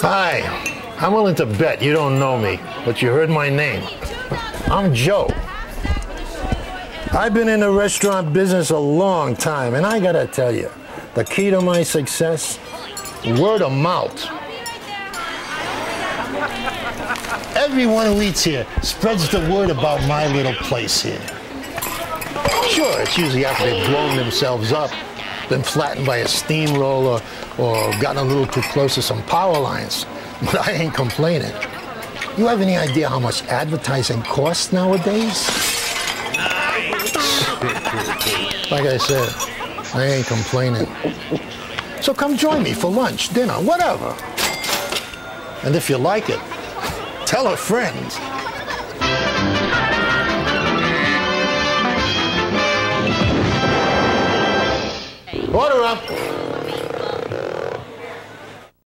Hi. I'm willing to bet you don't know me, but you heard my name. I'm Joe. I've been in the restaurant business a long time, and I gotta tell you, the key to my success, word of mouth. Everyone who eats here spreads the word about my little place here. Sure, it's usually after they've blown themselves up, been flattened by a steamroller, or gotten a little too close to some power lines. But I ain't complaining. You have any idea how much advertising costs nowadays? Like I said, I ain't complaining. So come join me for lunch, dinner, whatever. And if you like it, tell a friend. Order up.